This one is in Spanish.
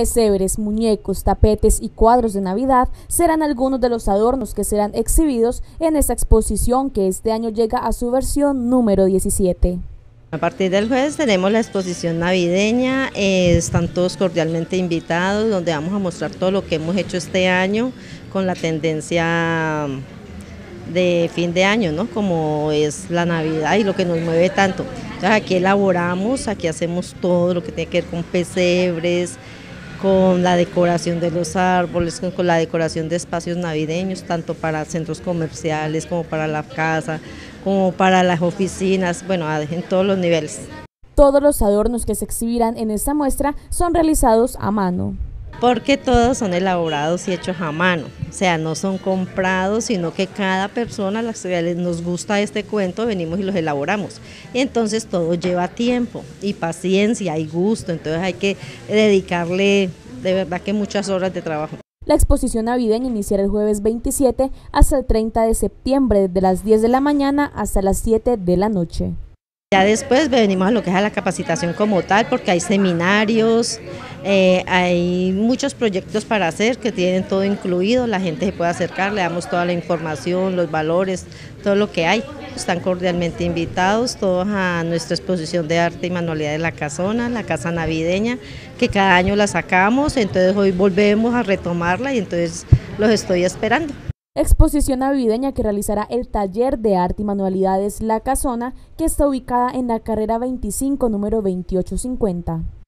Pesebres, muñecos, tapetes y cuadros de Navidad serán algunos de los adornos que serán exhibidos en esta exposición que este año llega a su versión número 17. A partir del jueves tenemos la exposición navideña, eh, están todos cordialmente invitados, donde vamos a mostrar todo lo que hemos hecho este año con la tendencia de fin de año, ¿no? como es la Navidad y lo que nos mueve tanto. Entonces aquí elaboramos, aquí hacemos todo lo que tiene que ver con pesebres, con la decoración de los árboles, con, la decoración de espacios navideños, tanto para centros comerciales como para la casa, como para las oficinas, bueno, en todos los niveles. Todos los adornos que se exhibirán en esta muestra son realizados a mano porque todos son elaborados y hechos a mano, o sea, no son comprados, sino que cada persona, las que nos gusta este cuento, venimos y los elaboramos. Y entonces todo lleva tiempo y paciencia y gusto, entonces hay que dedicarle de verdad que muchas horas de trabajo. La exposición navideña iniciará el jueves 27 hasta el 30 de septiembre, desde las 10 de la mañana hasta las 7 de la noche. Ya después venimos a lo que es la capacitación como tal, porque hay seminarios, eh, hay muchos proyectos para hacer que tienen todo incluido, la gente se puede acercar, le damos toda la información, los valores, todo lo que hay. Están cordialmente invitados todos a nuestra exposición de arte y manualidad de la casona, la casa navideña, que cada año la sacamos, entonces hoy volvemos a retomarla y entonces los estoy esperando. Exposición navideña que realizará el taller de arte y manualidades La Casona, que está ubicada en la carrera 25, número 2850.